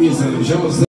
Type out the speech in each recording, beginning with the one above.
Isa, José.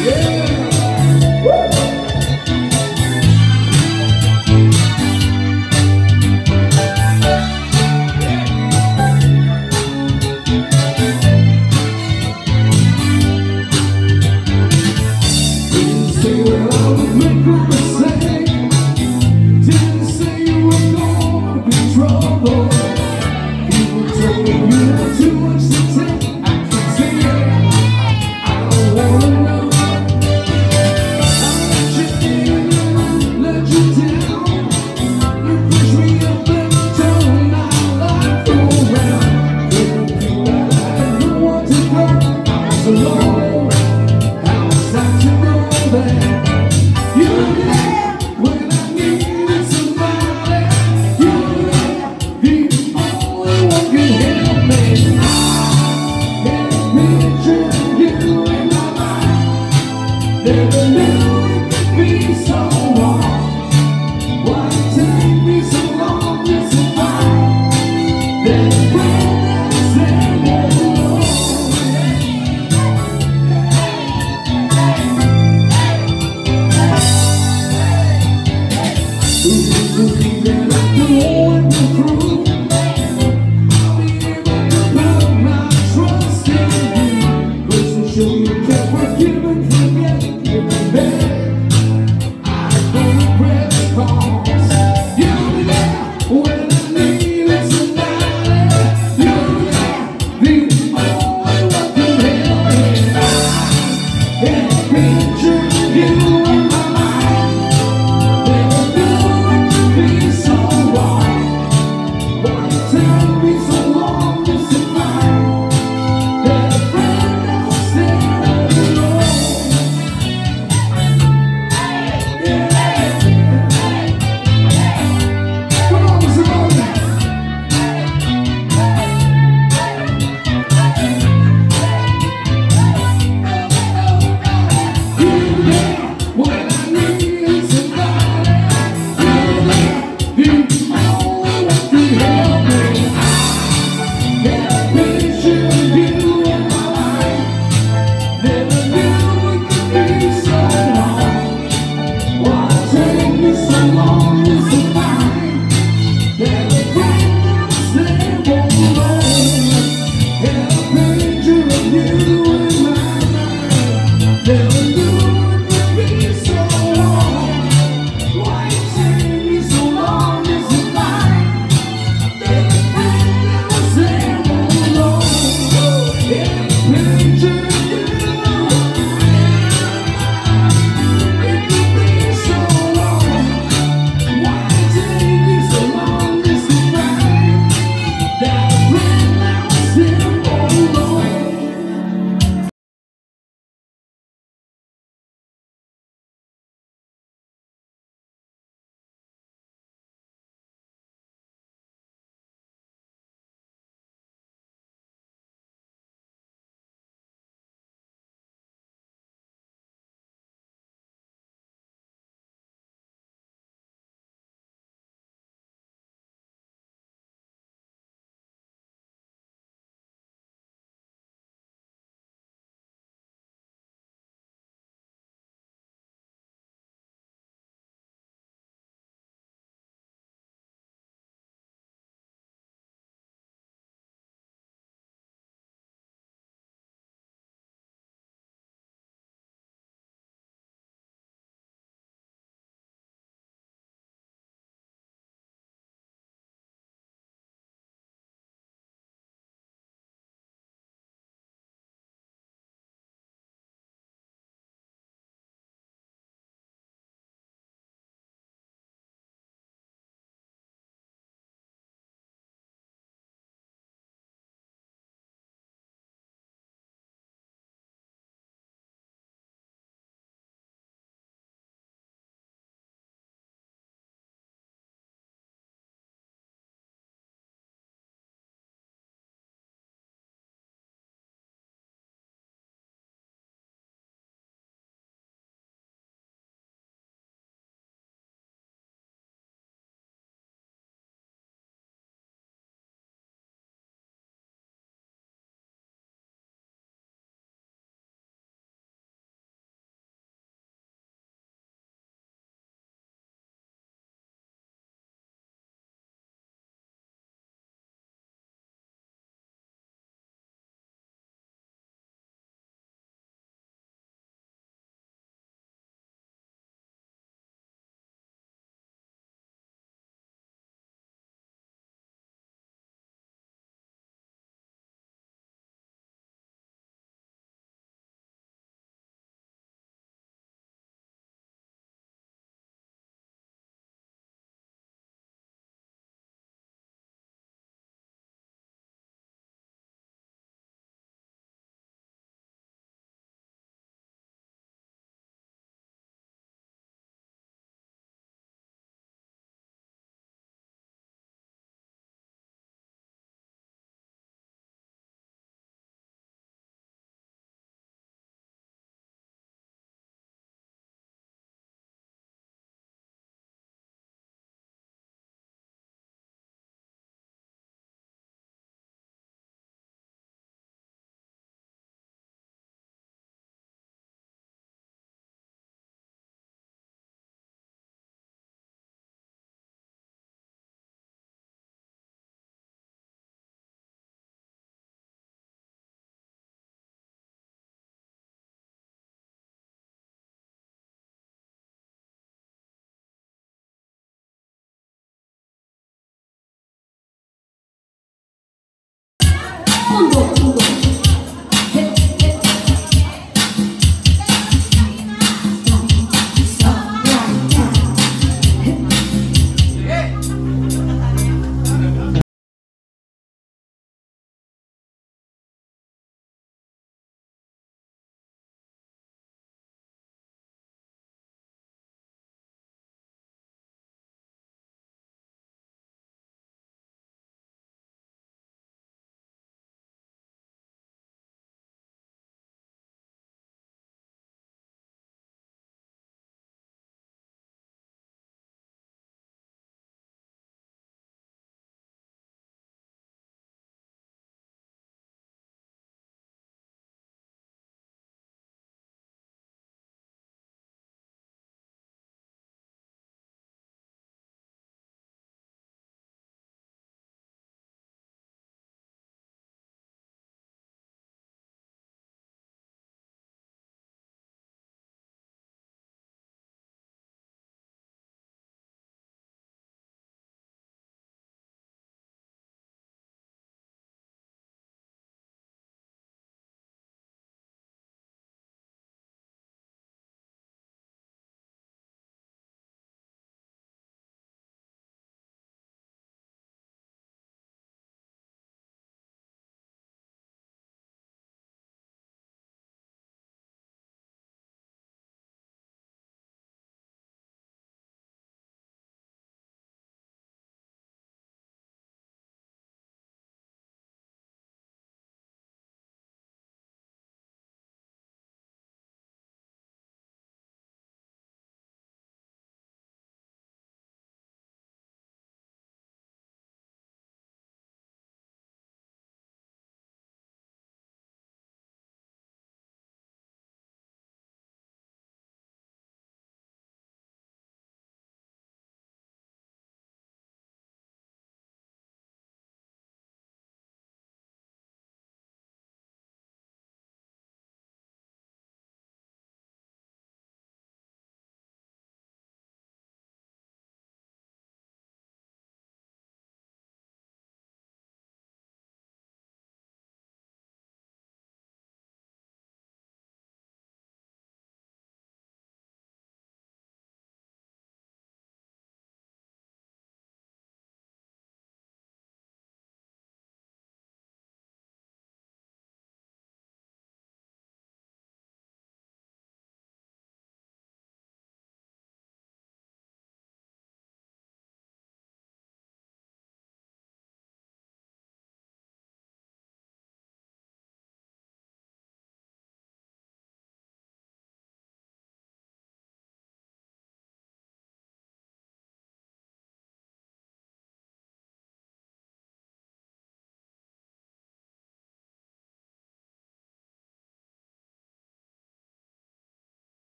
You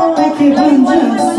Keep on just